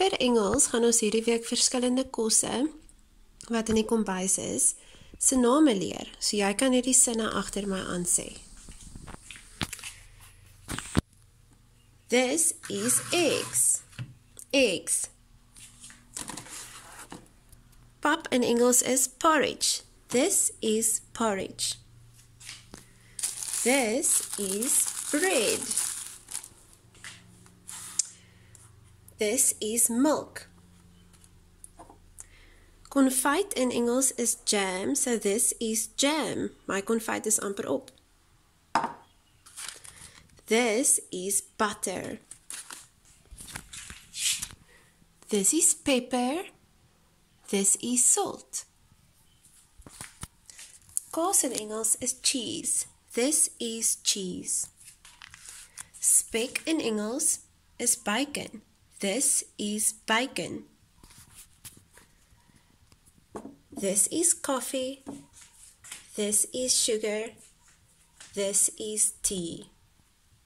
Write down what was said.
Vir Engels gaan ons hierdie week verskillende kosse wat in die kombuis is se name leer. So jy kan hierdie sinne agter my aan sê. This is eggs. Eggs. Pap in Engels is porridge. This is porridge. This is bread. This is milk. Konfyt in Engels is jam, so this is jam. My konfyt is amper op. This is butter. This is pepper. This is salt. Kaas in Engels is cheese. This is cheese. Spek in Engels is bacon. This is bacon. This is coffee. This is sugar. This is tea.